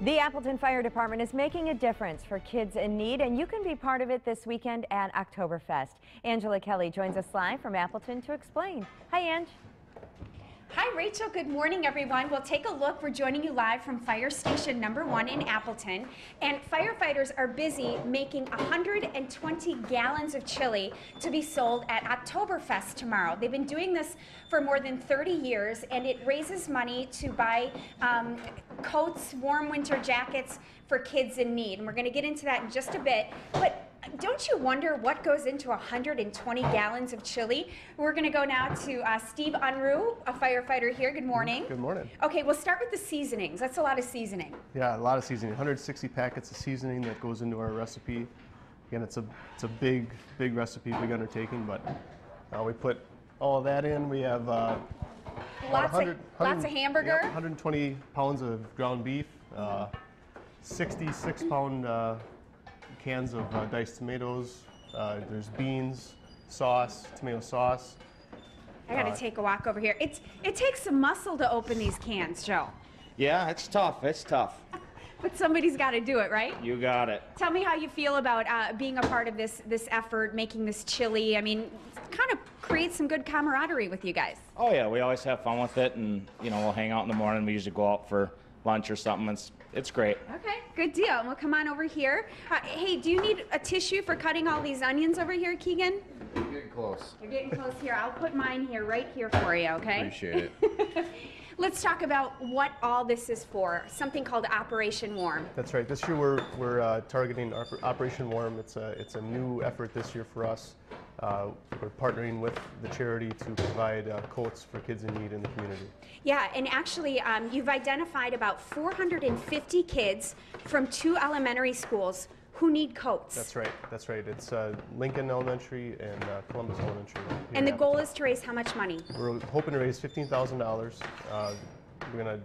The Appleton Fire Department is making a difference for kids in need, and you can be part of it this weekend at Oktoberfest. Angela Kelly joins us live from Appleton to explain. Hi, Ange. Hi, Rachel. Good morning, everyone. We'll take a look. We're joining you live from Fire Station Number One in Appleton, and firefighters are busy making 120 gallons of chili to be sold at Oktoberfest tomorrow. They've been doing this for more than 30 years, and it raises money to buy um, coats, warm winter jackets for kids in need. And we're going to get into that in just a bit. But don't you wonder what goes into 120 gallons of chili? We're going to go now to uh, Steve Unruh, a firefighter here. Good morning. Good morning. Okay, we'll start with the seasonings. That's a lot of seasoning. Yeah, a lot of seasoning. 160 packets of seasoning that goes into our recipe. Again, it's a it's a big big recipe, big undertaking, but uh, we put all that in. We have uh, lots, of, lots of hamburger. Yep, 120 pounds of ground beef, uh, 66 pound uh, cans of uh, diced tomatoes. Uh, there's beans, sauce, tomato sauce. I got to Uh, take a walk over here. It's it takes some muscle to open these cans, Joe. Yeah, it's tough. It's tough. But somebody's got to do it, right? You got it. Tell me how you feel about uh, being a part of this this effort, making this chili. I mean, kind of creates some good camaraderie with you guys. Oh yeah, we always have fun with it, and you know we'll hang out in the morning. We usually go out for lunch or something. It's it's great. Okay, good deal. And we'll come on over here. Uh, hey, do you need a tissue for cutting all these onions over here, Keegan? Getting close. You're getting close here. I'll put mine here, right here for you, okay? Appreciate it. Let's talk about what all this is for. Something called Operation Warm. That's right. This year we're, we're uh, targeting Oper- Operation Warm. It's a, it's a new effort this year for us. Uh, we're partnering with the charity to provide uh, coats for kids in need in the community. Yeah, and actually, um, you've identified about 450 kids from two elementary schools who need coats. That's right. That's right. It's uh, Lincoln Elementary and uh, Columbus Elementary. And the goal is to raise how much money? We're hoping to raise fifteen thousand dollars. Uh, We're gonna,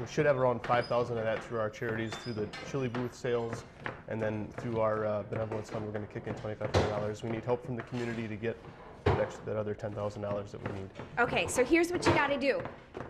we should have around five thousand of that through our charities, through the chili booth sales, and then through our uh, benevolence fund, we're gonna kick in twenty-five hundred dollars. We need help from the community to get that extra, that other ten thousand dollars that we need. Okay, so here's what you got to do.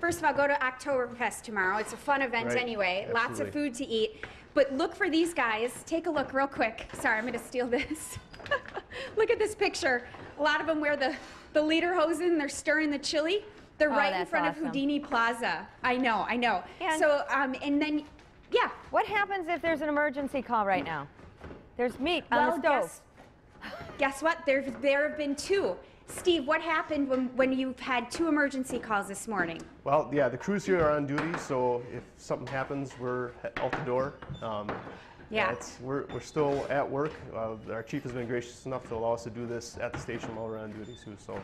First of all, go to Oktoberfest tomorrow. It's a fun event Right, anyway. Lots of food to eat. But look for these guys. Take a look real quick. Sorry, I'm going to steal this. look at this picture. A lot of them wear the, the lederhosen. They're stirring the chili. They're Oh, right in front awesome. of Houdini Plaza. I know, I know. And- so, um, and then, yeah. What happens if there's an emergency call right now? There's meat on well, the stove. guess, guess what? There, there have been two. Steve, what happened when, when you've had two emergency calls this morning? Well, yeah, the crews here are on duty, so if something happens, we're out the door. Um, Yeah. It's, we're, we're still at work. Uh, our chief has been gracious enough to allow us to do this at the station while we're on duty too. So,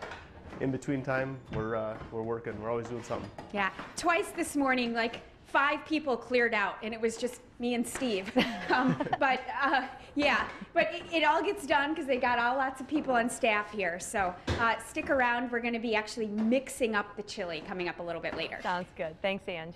in between time, we're uh, we're working. We're always doing something. Yeah, twice this morning, like five people cleared out, and it was just me and Steve. um, but uh, yeah, but it, it all gets done because they got all lots of people on staff here. So uh, stick around. We're going to be actually mixing up the chili coming up a little bit later. Sounds good. Thanks, Ange.